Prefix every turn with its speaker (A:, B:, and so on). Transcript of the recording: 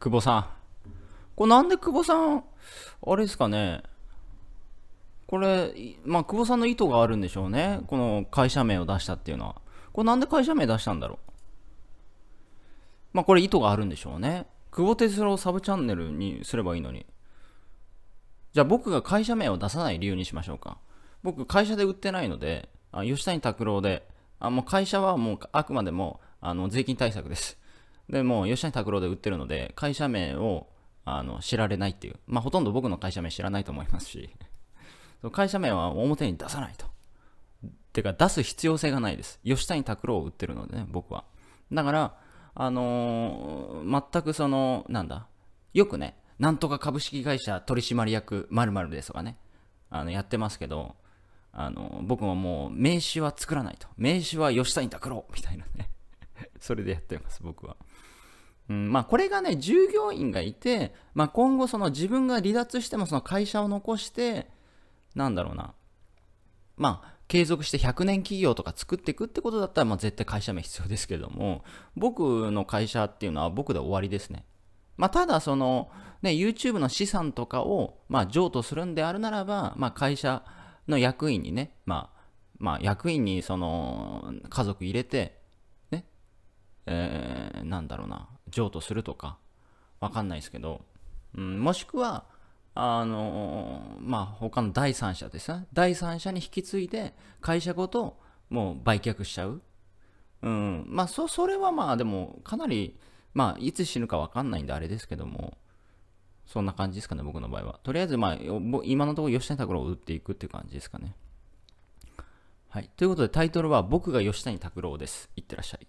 A: 久保さん。これなんで久保さん、あれですかね。これ、まあ、久保さんの意図があるんでしょうね。この会社名を出したっていうのは。これなんで会社名出したんだろう。まあ、これ意図があるんでしょうね。久保哲郎サブチャンネルにすればいいのに。じゃあ僕が会社名を出さない理由にしましょうか。僕、会社で売ってないので、あ吉谷拓郎で、あもう会社はもうあくまでもあの税金対策です。でも吉谷拓郎で売ってるので、会社名をあの知られないっていう、まあ、ほとんど僕の会社名知らないと思いますし、会社名は表に出さないと。てか、出す必要性がないです。吉谷拓郎を売ってるのでね、僕は。だから、あのー、全くその、なんだ、よくね、なんとか株式会社取締役〇〇ですとかね、あのやってますけど、あの僕ももう名刺は作らないと。名刺は吉谷拓郎みたいなね それでやってます、僕は。うん、まあこれがね、従業員がいて、まあ今後その自分が離脱してもその会社を残して、なんだろうな、まあ継続して100年企業とか作っていくってことだったら、まあ絶対会社名必要ですけども、僕の会社っていうのは僕で終わりですね。まあただその、ね、YouTube の資産とかを、まあ譲渡するんであるならば、まあ会社の役員にね、まあ、まあ役員にその家族入れて、ね、えー、なんだろうな、譲渡するとか、わかんないですけど、うん、もしくは、あの、まあ、他の第三者ですね。第三者に引き継いで、会社ごともう売却しちゃう。うん、まあ、そ、それはまあ、でも、かなり、まあ、いつ死ぬかわかんないんであれですけども、そんな感じですかね、僕の場合は。とりあえず、まあ、今のところ吉谷拓郎を打っていくっていう感じですかね。はい。ということで、タイトルは、僕が吉谷拓郎です。いってらっしゃい。